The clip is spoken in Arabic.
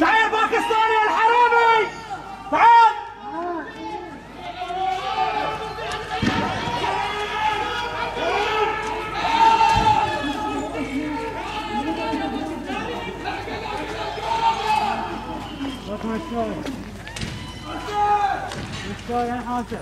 تعال باكستاني الحرامي! تعال! بطل شوي شوي يا حاسب حاسب